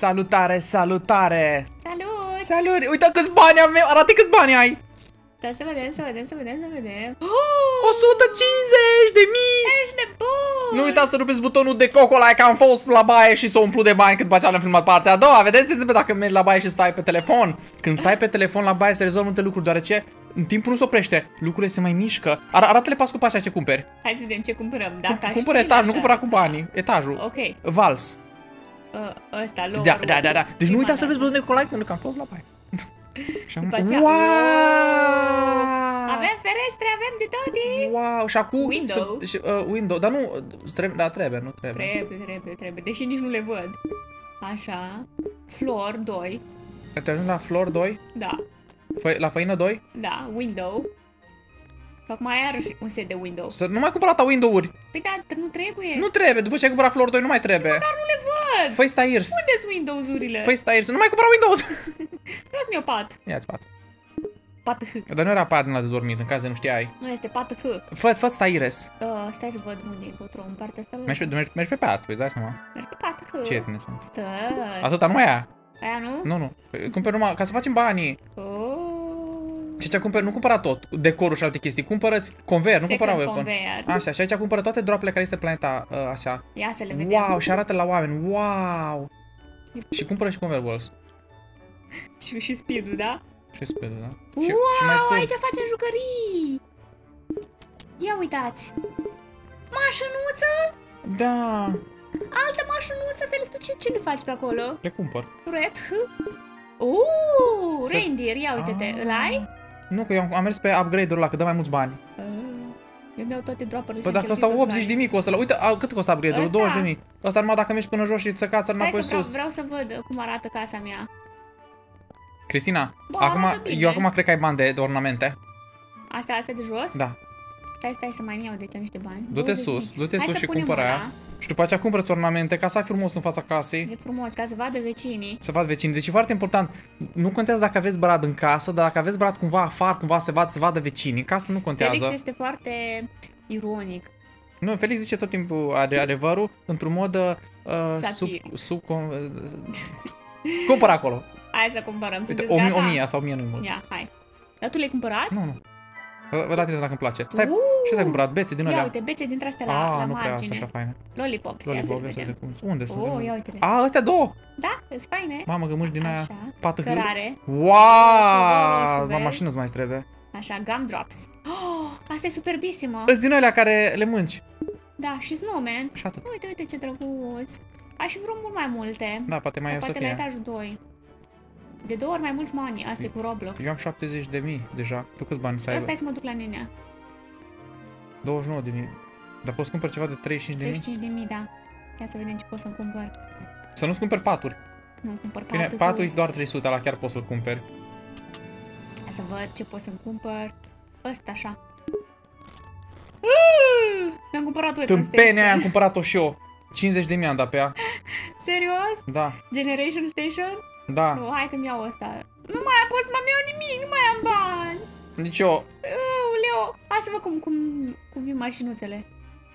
Salutare, salutare! Salut! Salut! Uite câți bani avem! Arată câți bani ai! Da, să vedem, să vedem, să vedem, să vedem. 150 de mii! Ești nebun! Nu uitați să rupeți butonul de cocola că am fost la baie și s-o umplu de bani cât ce am filmat partea a doua. Vedeți ce se dacă mergi la baie și stai pe telefon. Când stai pe telefon la baie se rezolvă multe lucruri, deoarece în timpul nu se oprește, lucrurile se mai mișcă. Ar arată-le pas cu pașa ce cumperi. Hai să vedem ce cumpărăm. Dacă Cumpără etaj, nu cumpăra cu banii. Etajul. Ok. Vals. Uh, ăsta, lower Da, da, da, da. Deci nu Prima uitați să dată. rupeți butonul de cocola pentru că am fost la baie. Și am... După aceea- Wow! Avem ferestre, avem de toate! Wow, și acum... Window. Să, și, uh, window, dar nu, trebuie, da, trebuie, nu trebuie. Trebuie, trebuie, trebuie. Deși nici nu le văd. Așa. Floor 2. Te ajungi la floor 2? Da. Fă, la făină 2? Da, window. Fac mai iarăși un set de window. Să nu mai cumpărat window-uri. Păi da, nu trebuie. Nu trebuie, după ce ai cumpărat floor 2 nu mai trebuie. Dar nu le văd. Făi stairs. Unde sunt Windows-urile? Făi stairs. Nu mai cumpăra Windows. Vreau să-mi iau pat. Ia-ți pat. Pat H. Dar nu era pat din la de dormit, în caz de nu știai. Nu este pat H. Fă, fă stairs. Uh, stai să văd unde e încotro, în partea asta. Mergi pe, mergi, mergi pe pat, păi dai seama. Mergi pe pat H. Ce etne sunt. Stai. Atâta nu mai ia. Aia nu? Nu, nu. Păi, Cumperi numai, ca să facem banii. Oh. Și ce cumperi, nu cumpăra tot, decorul și alte chestii. Cumpărăți conveyor, nu Second cumpăra weapon. conveyor. Așa, și aici cumpără toate dropele care este planeta, uh, așa. Ia să le vedem. Wow, și arată la oameni, wow! Și cumpără și conveyor walls. Și, și speed da? Și spede, da? Wow, și, și mai sunt. aici facem jucării! Ia uitați! Mașinuță! Da, Altă mașinuță, Felix, tu ce, ce ne faci pe acolo? le cumpăr. Red H? Uuu, Să- reindeer, ia uite-te, Ah. îl ai? Nu, că eu am, am mers pe upgrade-ul ăla, că dă mai mulți bani. Ah, Eu mi-au toate dropperele Păi și dacă am asta cheltuit 80 toți de mii costă la... Uite, a, cât costă upgrade-ul? Ăsta? 20 de mii. Asta numai dacă mergi până jos și să cați banii. înapoi Stai că vreau, sus. vreau să văd cum arată casa mea. Cristina, Bă, arată acum, bine. eu acum cred că ai bani de, de ornamente. Astea, astea de jos? Da. Stai, stai să mai iau, deci am niște bani. Du-te 20.000. sus, du-te Hai sus să și punem cumpără ăla. aia. Și după aceea cumpără ornamente ca să ai frumos în fața casei. E frumos, ca să vadă vecinii. Să vadă vecinii. Deci e foarte important. Nu contează dacă aveți brad în casă, dar dacă aveți brad cumva afară, cumva se vadă, să vadă vecinii. În casă nu contează. Felix este foarte ironic. Nu, Felix zice tot timpul are adevărul într-un mod uh, sub, Satir. sub, com, uh, cumpăr acolo. Hai să cumpărăm, Uite, sunteți o, mie- gata? o mie, asta o mie nu-i mult. Ia, hai. Dar tu le-ai cumpărat? Nu, nu. Vă, vă dați dacă îmi place. Stai, Uh! ce ți-ai cumpărat? Bețe din Ia alea? uite, bețe dintre astea la, Ah, la nu prea asta margine. așa faină. Lollipops, ia să Lollipop, le ia să vedem. vedem cum Unde sunt? Oh, ia uite-le. A, astea două! Da, sunt faine. Mamă, gămuși din aia. Așa. Patru hâr. Cărare. Wow! roșu, Ma vezi? mașină îți mai trebuie. Așa, gumdrops. Oh, asta e superbisimă. Îți din alea care le mânci. Da, și snowman. Și atât. Uite, uite ce drăguț. Aș fi vrut mult mai multe. Da, poate mai Sau e să poate la fie. etajul 2. De două ori mai mulți bani, asta e cu Roblox. Eu am 70 de mii deja. Tu câți bani să ai? Asta e să mă duc la nenea. 29 de mii. Dar poți cumpăr ceva de 35 de mii? 35 de mii, da. Ia să vedem ce pot să-mi cumpăr. Să nu-ți cumperi paturi. Nu, cumpăr Bine, patul. patul e doar 300, la chiar poți să-l cumperi. Ia să văd ce pot să-mi cumpăr. Ăsta așa. Mi-am cumpărat weapon Tâmpenia aia am station. cumpărat-o și eu. 50 de mii am dat pe ea. Serios? Da, Generation Station? Da. Nu, hai că-mi iau ăsta. Nu mai pot să mă iau nimic, nu mai am bani. Nici eu. Leo, hai să văd cum, cum, cum vin mașinuțele.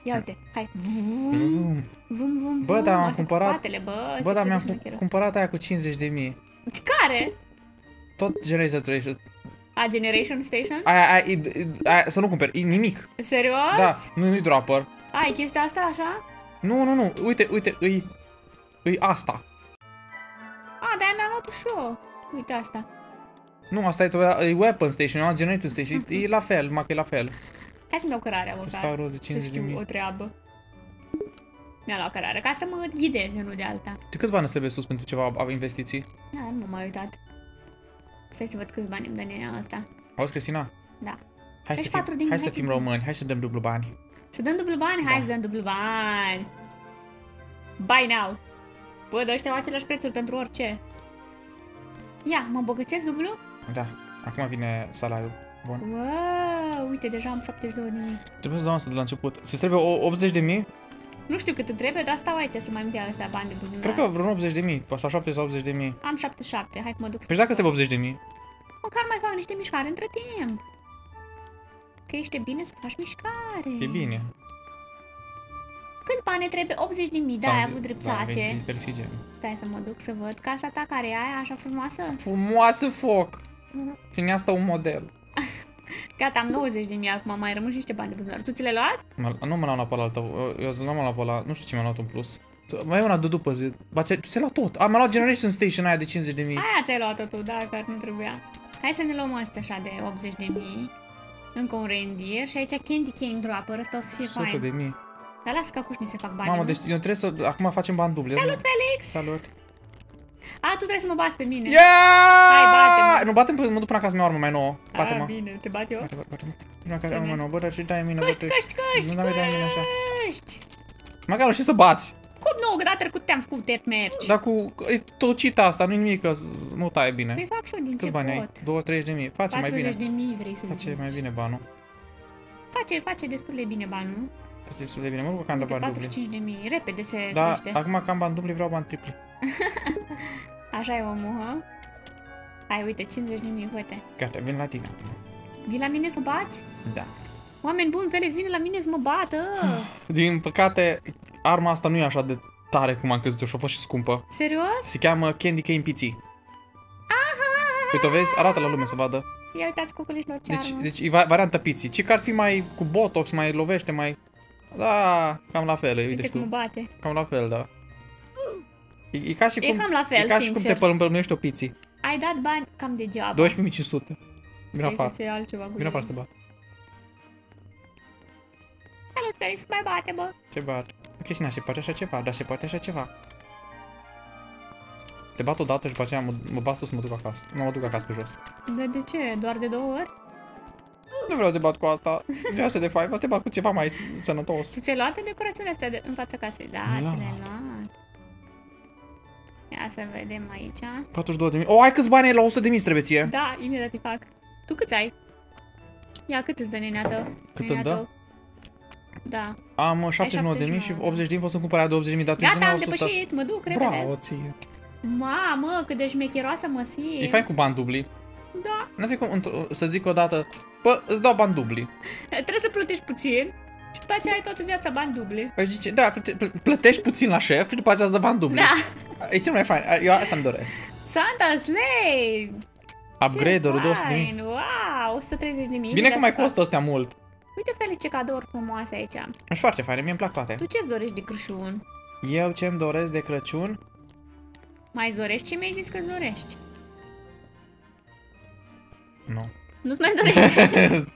Ia uite, hai. Vum, Vum. vum, vum, Bă, vum. dar am Asta cu cumpărat- Spatele, bă, Bă, dar mi-am cu... cu- cumpărat aia cu 50 de mii. Care? Tot Generator 3. A, Generation Station? Aia, aia, e- aia, să nu cumperi, e nimic. Serios? Da, nu nu-i dropper. Ai chestia asta așa? Nu, nu, nu, uite, uite, îi, îi asta. A, de-aia mi-am luat și eu. Uite asta. Nu, asta e, to- e weapon station, e generator station, e, e la fel, numai că e la fel. Hai să-mi dau cărarea Să măcar. fac rost de Să 50 de știu mii. o treabă. Mi-a luat cărare, ca să mă ghideze, nu de alta. De câți bani îți trebuie sus pentru ceva a- investiții? Da, nu m-am mai uitat. Stai să văd câți bani îmi dă nenea asta. Auzi, Cristina? Da. Hai să 64 de fim, mii, hai să hai fim că- români, hai să dăm dublu bani. Să dăm dublu bani? Hai Da. să dăm dublu bani! Buy now! Bă, dar ăștia au același prețuri pentru orice. Ia, mă îmbogățesc dublu? Da, acum vine salariul. Bun. Wow, uite, deja am 72 de mii. Trebuie să dau asta de la început. Să trebuie o 80 de mii? Nu știu cât îmi trebuie, dar stau aici să mai îmi dea ăsta bani de buzunar. Cred că vreun 80 de mii, sau 70 sau 80 de mii. Am 77, hai că mă duc Păi dacă trebuie 80 de mii. Măcar mai fac niște mișcare între timp. Că ești bine să faci mișcare. E bine. Cât bani trebuie? 80 de mii, da, Ți-am ai zis- avut Da, dreptate. vezi, Felix e geniu. Stai să mă duc să văd. Casa ta care e aia, așa frumoasă? Frumoasă foc! Și în asta un model. Gata, am 90 de mii acum, mai rămân și niște bani de buzunar. Tu ți le luat? Mă- Nu mă l-am luat pe altă, eu l-am luat pe ăla, nu știu ce mi-a luat în plus. Mai e una de după zi. Ba, ți- tu ți-ai luat tot. Am luat Generation Station aia de 50 de mii. Aia ți-ai luat-o tu, da, care nu trebuia. Hai să ne luăm ăsta așa de 80 de mii. Încă un reindeer și aici Candy Cane Dropper, ăsta o să fie 100 fain. de mii. Dar lasă că acuși ni se fac bani, Mamă, nu? deci eu trebuie să... Acum facem bani dubli. Salut, Felix! Salut. A, tu trebuie să mă bați pe mine. Yeah! Hai, bate-mă. Nu, bate mă duc până acasă, mi-o armă mai nouă. Bate-mă. A, bine, te bat eu. Bate-mă, bate-mă. Până acasă, Să armă ne- mai nouă. Bă, dar ce dai în mine, bă, Căști, te- căști, căști, Nu dai de mine așa. căști! Măcar nu știi să bați. Cum nu, că data trecut te-am făcut te mergi. Dar cu... E tocita asta, nu-i nimic, că nu taie bine. Păi fac și eu din Câți ce bani ai? pot. 20 de mii. Face mai 40 bine. de mii vrei să Face zici. mai bine banul. Face, face destul de bine banul. Face destul de bine. Mă rog, cam de Uite, bani dubli. 45 de mii. Repede se Da, crește. acum cam bani dubli, vreau bani tripli. Așa e omul, ha? Hai, uite, 50 de mii, uite. Gata, vin la tine acum. Vii la mine să bați? Da. Oameni buni, Felix, vine la mine să mă bată! Din păcate, arma asta nu e așa de tare cum am crezut eu și a fost și scumpă. Serios? Se cheamă Candy Cane PC. Uite, o vezi? Arată la lume să vadă. Ia uitați cocolișilor ce Deci, armă. deci e va- varianta Pizzi. Ce că ar fi mai cu botox, mai lovește, mai... Da, cam la fel, e, uite Uite și cum mă tu. bate. Cam la fel, da. E, e ca și E cum, cam la fel, e ca și cum sincer. te pălămpălnuiești o pizzi. Ai dat bani cam degeaba. 12.500. Vin Vrei afară. să-ți iei altceva cu Vin afară să te el. bat. Salut, Felix, mai bate, bă! Ce bat? Cristina, se poate așa ceva, dar se poate așa ceva. Te bat odată și după aceea mă, mă bat sus să mă duc acasă. Nu mă duc acasă pe jos. De, de ce? Doar de două ori? Nu vreau să te bat cu asta. E asta de fain, vreau să te bat cu ceva mai s- sănătos. Tu ți-ai luat decorațiunile astea de, în fața casei? Da, Da. ți le-ai luat. Ia să vedem aici. 42 de mii. O, ai câți bani ai la 100 de mii trebuie ție? Da, imediat îi fac. Tu câți ai? Ia, cât îți dă nenea tău? Cât Nenea îmi dă? tău? Da. Am 79 de mii și 79, 80 de mii pot să-mi cumpăr aia de 80 de mii, dar tu Gata, am 100. depășit, mă duc, repede. Bravo, ție. Mamă, cât de șmecheroasă mă simt. E fain cu bani dubli. Da. Nu fi cum într- să zic o dată, bă, îți dau bani dubli. Trebuie să plătești puțin și după aceea ai toată viața bani dubli. Păi zice, da, plăte- plă- plătești puțin la șef și după aceea îți dă bani dubli. Da. E cel mai fain, eu asta îmi doresc. Santa Slay! Upgrade-ul de 100 de mii. fain, Wow, 130 de mii. Bine că mai costă astea mult. Uite, Felix, ce cadouri frumoase aici. E foarte fain, mie îmi plac toate. Tu ce-ți dorești de Crăciun? Eu ce-mi doresc de Crăciun? Mai îți dorești ce mi-ai zis că îți dorești? Nu. Nu-ți mai dorești?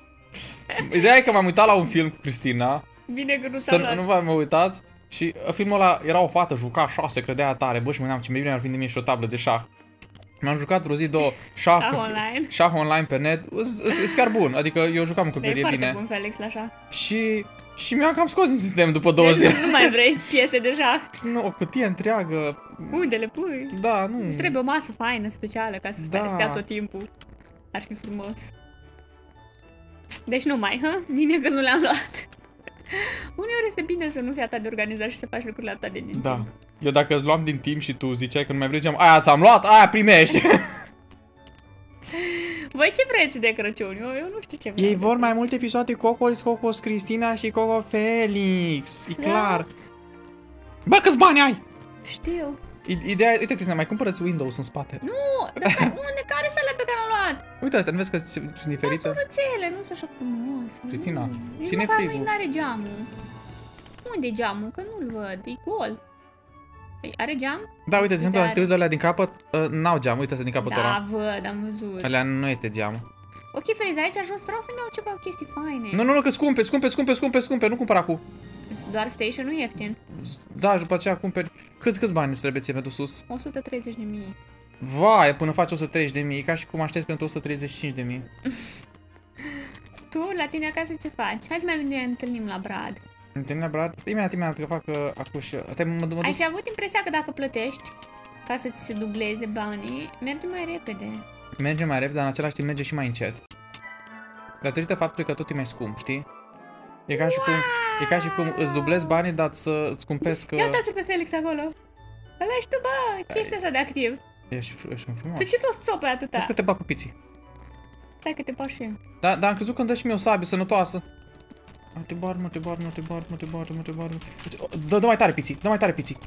Ideea e că m-am uitat la un film cu Cristina, Bine că nu să s-a nu, luat. nu vă mai uitați, și uh, filmul ăla era o fată, juca așa, se credea tare, bă, și mă gândeam ce mai bine ar fi de mie și o tablă de șah. M-am jucat vreo zi, două, șah, Șah pe- online. șah online pe net, e chiar bun, adică eu jucam în Dar e copilărie foarte bine. bun, Felix, la așa. Și, și mi-a cam scos din sistem după două Deci zile. nu mai vrei piese deja. Nu, o cutie întreagă, Unde le pui? da, nu. Îți trebuie o masă faină, specială, ca să stai, Da. să stea tot timpul. Ar fi frumos. Deci nu mai, hă? Bine că nu le-am luat. Uneori este bine să nu fii atât de organizat și să faci lucrurile atât de din Da. timp. Eu dacă îți luam din timp și tu ziceai că nu mai vrei, ziceam, aia ți-am luat, aia primești. Voi ce vreți de Crăciun? Eu, eu nu știu ce vreau. Ei de vor mai Crăciun. multe episoade Cocos, Cocos, Cristina și Coco Felix. E Da. clar. Bă, câți bani ai? Știu. I- Ideea, uite Cristina, mai cumpărăți Windows în spate. Nu, dar ca- unde? Care sale pe care am luat? Uite astea, nu vezi că sunt sunt Dar diferite? sunt rățele, nu sunt așa frumos. Cristina, Nu. Nici ține măcar frigul. nu are geamul. Unde e geamul? Că nu-l văd, e gol. Păi, Are geam? Da, uite, de exemplu, Uite, te uiți de alea din capăt, uh, n-au geam, uite astea din capătul Da, ăla. văd, am văzut. Alea nu e de geam. Ok, Felix, aici jos vreau să-mi iau ceva chestii faine. Nu, nu, nu, că scumpe, scumpe, scumpe, scumpe, scumpe, nu cumpăra cu. Doar station nu ieftin. Da, și după aceea cumperi. Câți, câți bani îți trebuie ție pentru sus? 130 de mii. Vai, până faci 130 de mii, e ca și cum aștepți pentru 135 de mii. Tu, la tine acasă ce faci? Hai să mai ne întâlnim la Brad. Întâlnirea, Brad? Stai imediat, imediat, că fac uh, acum și... Stai, mă, mă Ai duc... fi avut impresia că dacă plătești ca să ți se dubleze banii, merge mai repede. Merge mai repede, dar în același timp merge și mai încet. Datorită faptului că tot e mai scump, știi? E ca și cum, e ca și cum îți dublezi banii, dar să îți cumpesc... Ia uitați pe Felix acolo. Ăla ești tu, bă! Ce ești așa de activ? Ești, ești un frumos. Tu ce tot țopă atâta? Vezi că te bag cu piții. Stai că te pași eu. Da, dar am crezut că îmi dă și mie o sabie sănătoasă. A, te bar, mă, te bar, mă, te bar, mă, te bar, mă, te bar. mă. Dă, dă mai tare, piții, dă mai tare, piții.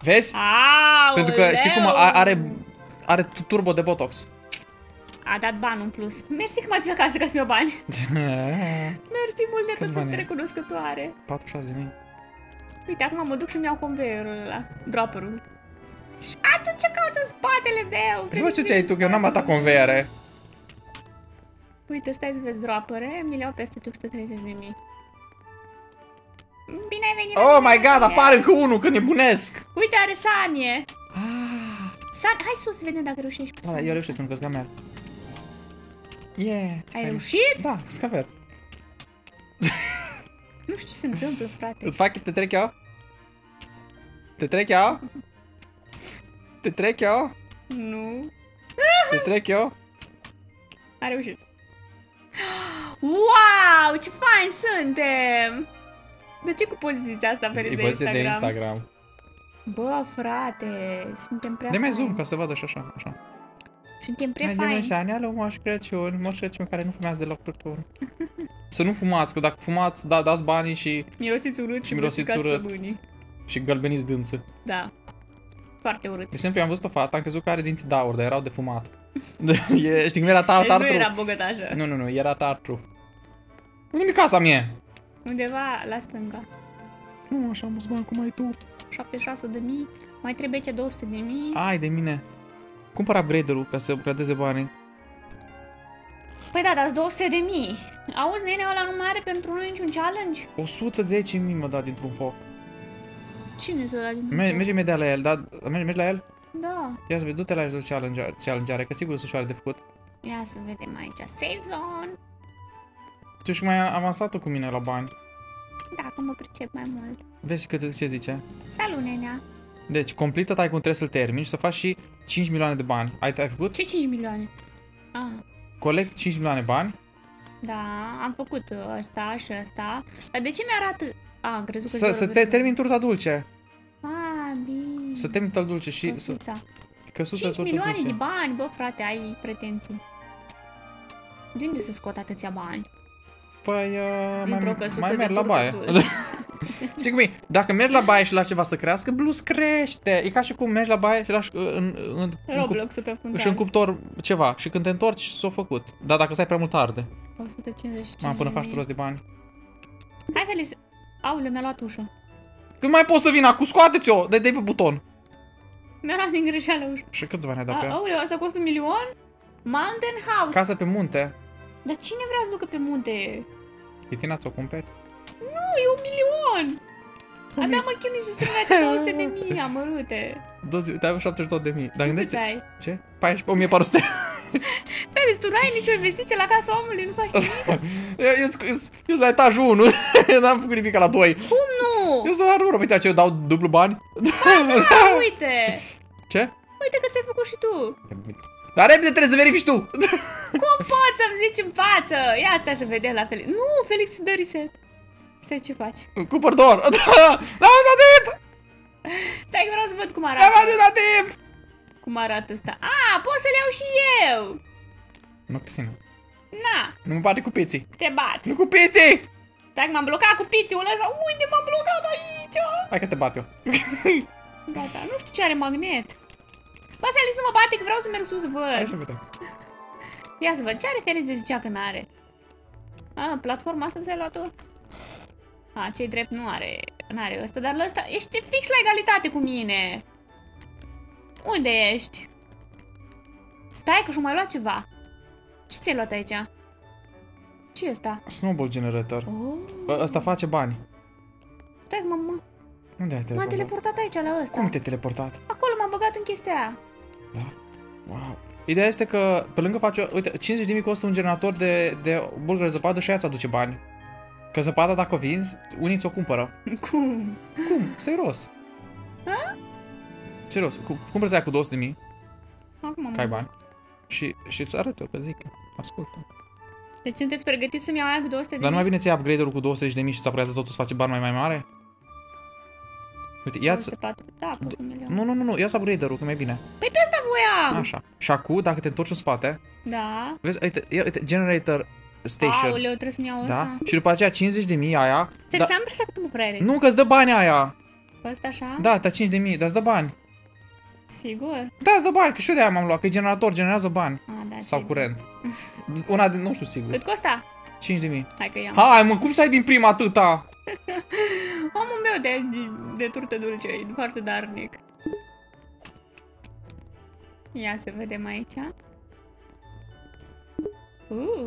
Vezi? Aoleu! Pentru că știi cum a- are, are turbo de botox. A dat bani în plus. Mersi că m-ați dus acasă ca să-mi iau bani. Mersi mult de Câți tot bani sunt ai? recunoscătoare. 46 de mii. Uite, acum mă duc să-mi iau conveierul ăla, dropperul. Și atunci ce cauți în spatele meu? Zi, bă, ce ți-ai tu, că eu n-am atat conveiere. Uite, stai să vezi droppere, mi le iau peste 130 de mii. Bine ai venit! Oh la my mine, god, Maria. apare încă unul, că nebunesc. Uite, are sanie! Ah, San... Hai sus să vedem dacă reușești pe da, sanie. eu reușesc pentru că scamer. Yeah. ce Ai fain. reușit? Da, scamer. Nu știu ce se întâmplă, frate. Îți fac, te trec eu? Te trec eu? Te trec eu? Nu. Te trec eu? A reușit. Wow, ce fain suntem! De ce cu poziția asta pe de Instagram? de Instagram. Bă, frate, suntem prea De mai zoom ca să vadă și așa, așa. Suntem prea Mergem în faini. seania lui Moș Crăciun, Moș Crăciun care nu fumează deloc tutun. Să nu fumați, că dacă fumați, da, dați banii și, Mirosiți urât Și mirosiți vă urât. stăpânii. și gălbeniți dânță. Da. Foarte urât. De exemplu, am văzut o fată, am crezut că are dinți de aur, dar erau de fumat. e, știi cum era tar, Deci tar, nu tru. era bogătașă. Nu, nu, nu, era tartru. Unde e casa mie? Undeva la stânga. Nu, așa mulți bani cum ai tu. 76 de mii. Mai trebuie ce 200 de mii. Ai de mine. Cumpăr upgrader-ul ca să upgradeze banii. Păi da, dar 200 de mii. Auzi, nene, ăla nu mai are pentru noi niciun challenge? 110 mii mă da dintr-un foc. Cine să la din Me- mergi imediat la el, da? Mergi, mergi la el? Da. Ia să vezi, du-te la el să challenge, challenge că sigur sunt ușoare de făcut. Ia să vedem aici. Save zone. Tu și mai avansat cu mine la bani. Da, că mă pricep mai mult. Vezi cât ce zice. Salut, nenea. Deci, completă tai cum trebuie să-l termini și să faci și 5 milioane de bani. Ai, ai făcut? Ce 5 milioane? Ah, Colect 5 milioane bani. da, am făcut uh, ăsta și ăsta. Dar de ce mi-arată... A, am crezut că Să, să te termini turta dulce. Ah, bine. Să termini turta dulce și să Căsuța. căsuță 5 turta milioane dulce. de bani, bă, frate, ai pretenții. De unde să scot atâția bani? Păi, uh, Într-o mai, căsuță mai de merg la turtă baie. dulce. Știi cum e? Dacă mergi la baie și la ceva să crească, Blues crește. E ca și cum mergi la baie și lași în, în, în, în, cup, Roblox-ul pe fundal. și în cuptor ceva. Și când te întorci, s-a făcut. Dar dacă stai prea mult tarde. 155 Mamă, până faci de tu rost de bani. mii. Hai, Felis. Aule, mi-a luat ușă. Când mai poți să vin acum? Scoateți-o! Dă-i pe buton. Mi-a luat din greșeală ușă. Și câți bani ai dat pe A, ea? aoleu, asta costă un milion? Mountain House. Casă pe munte. Dar cine vrea să ducă pe munte? Chitina ți-o cumperi? Nu, e un milion! Abia mă chinui să strâng acea 200 de mii, amărute. 20, te ai 78 de mii. Dar Câți gândește... ai? Ce? 14, 1400. Felis, tu n-ai nicio investiție la casa omului, nu faci nimic? eu, eu, eu, eu sunt la etajul 1. N-am făcut nimic la 2. Cum nu? Eu sunt la rură. Uite ce eu dau dublu bani. Da, uite! Ce? Uite că ți-ai făcut și tu. Dar repede trebuie să verifici tu. Cum poți să-mi zici în față? Ia stai să vedem la Felix. Nu, Felix, dă reset. Stai ce faci. Cumpăr doar. Da, da, da, timp. Stai că vreau să văd cum Da, arată. da, timp. Cum arată ăsta. A, pot să-l iau și eu. Nu, Cristina. Na, Nu mă bate cu piții. te bat. Nu cu piții. Stai că m-am blocat cu pițiul ăsta. Unde m-am blocat aici? Hai că te bat eu. Gata, nu știu ce are magnet. Bă, Felix, nu mă bate că vreau să merg sus să Hai văd. să vedem. Ia să văd, ce are Felix de zicea că n-are? A, platforma asta ți-ai luat-o? A, cei drept nu are, n-are ăsta, dar la ăsta, ești fix la egalitate cu mine. Unde ești? Stai că și-o mai luat ceva. Ce ți-ai luat aici? ce e ăsta? Snowball generator. Oh, Ă- Ăsta face bani. stai că m-am, Unde ai m-am teleportat? teleportat aici la ăsta. Cum te-ai teleportat? Acolo m-am băgat în chestia aia. Da. Wow. Ideea este că, pe lângă face, uite, 50.000 costă un generator de, de bulgări de zăpadă și aia îți aduce bani. Că zăpada, dacă o vinzi, unii ți-o cumpără. Cum? Cum? Serios. Serios. Cu, cumpără aia cu 200.000, Acum că ai am bani. Și, și îți arăt eu, că zic, ascultă. Deci sunteți pregătiți să-mi iau aia cu 200 de Dar nu mai mii? bine ți iei upgrade-ul cu 200.000 și îți upgradează totul să face bani mai, mai mare? Uite, ia-ți... 204. Da, pot să-mi iau. Nu, nu, nu, nu, ia-ți upgrade-ul, că mai bine. Păi pe asta voiam! Așa. Și acum, dacă te întorci în spate, Da. vezi, uite, ia, uite, generator station. Aoleu, trebuie să-mi iau Da? ăsta. Și după aceea 50 de mii aia. Te Da, am presat cât mă frere. nu, că îți dă bani aia. Pe ăsta așa? Da, ta 5 de mii, dar îți dă bani. Sigur? Da, îți dă bani, că și eu de aia m-am luat, că e generator, generează bani. A, da, Sau ce- curent. Una de, nu știu sigur. Cât costa? 5 de mii. Hai că iau. Hai, mă, cum să ai din prima atâta? Omul meu de, de turtă dulce, e foarte darnic. Ia să vedem aici. Uh.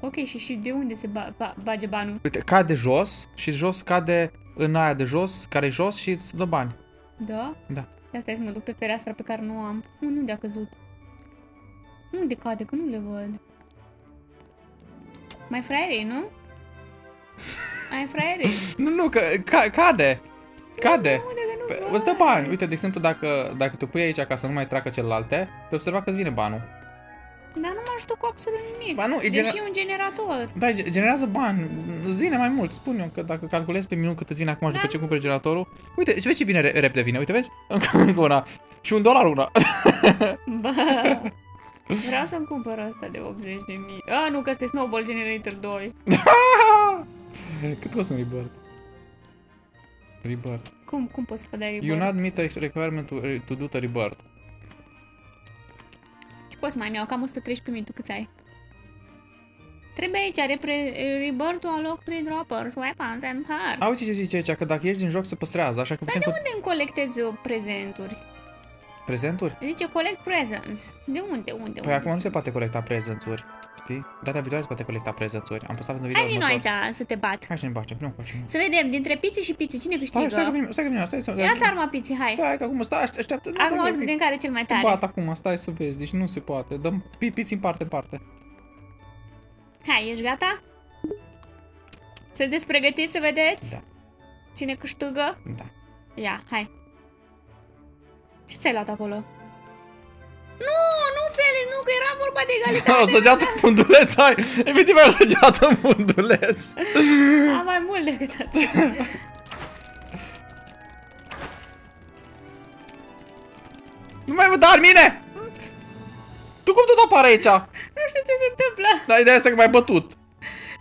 Ok, și, și de unde se ba, ba, bage banul? Uite, cade jos și jos cade în aia de jos, care e jos și îți dă bani. Da? Da. Ia stai să mă duc pe fereastra pe care nu o am. Unde, unde a căzut? Unde cade? Că nu le văd. Mai fraierii, nu? Mai fraierii. Nu, nu, că ca, cade. Cade. Unde că nu Pe, văd? îți dă bani. Uite, de exemplu, dacă, dacă te pui aici ca să nu mai treacă celelalte, pe observa că îți vine banul. Dar nu mă ajută cu absolut nimic. Ba nu, e Deși gener- e un generator. Da, ge- generează bani. Îți vine mai mult. Spun eu că dacă calculezi pe minut cât îți vine acum și Da. după ce cumperi generatorul. Uite, și vezi ce vine re- repede vine. Uite, vezi? Încă una. Și un dolar una. Bă, vreau să-mi cumpăr asta de 80 de mii. A, nu, că este Snowball Generator 2. Cât costă un rebirth? Rebirth. Cum, cum poți să dai You rebirth? not meet the requirement to, to do the rebirth. Și poți să mai iau cam 113 tu câți ai? Trebuie aici, repre, rebirth-ul aloc free droppers, weapons and parts. A, uite ce zice aici, că dacă ești din joc se păstrează, așa că Dar putem de cu unde îmi colectezi uh, prezenturi? prezenturi. Zice collect presents. De unde, unde, Păi unde? acum nu se poate colecta prezenturi. Știi? Data viitoare se poate colecta prezenturi. Am postat în video Hai vino următor. aici să te bat. Hai să ne bacem, nu facem. Să vedem, dintre piții și piții, cine câștigă? Stai, stai că vine, stai că vine, stai să... Ia-ți arma piții, hai. Stai că acum stai, aș- așteaptă. nu, Acum stai o să că- vedem care e cel mai Te tare. bat acum, stai să vezi, deci nu se poate. Dăm pi- piți în parte în parte. Hai, ești gata? Sunteți pregătiți să vedeți? Da. Cine câștigă? Da. Ia, hai. Ce ți-ai luat acolo? Nu, nu, Felix, nu, că era vorba de egalitate. O săgeată în funduleț, hai! Efectiv ai o săgeată în funduleț. Am mai mult decât atât. Nu mai vă da mine! Tu cum tot apare aici? Nu știu ce se întâmplă. Da, ideea este că m-ai bătut.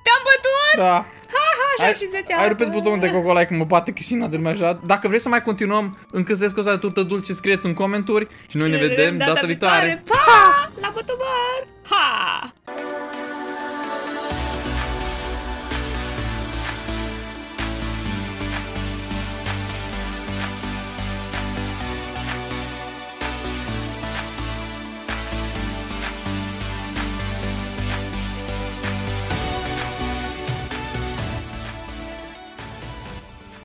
Te-am bătut? Da. Ha, ha, așa Ai, și 10 ai rupeți butonul de cocolai că mă bate Cristina de lumea așa. Dacă vreți să mai continuăm încât să vezi cosa de turtă dulce, scrieți în comentarii și noi ne vedem data viitoare. Pa! La bătăbar! Ha!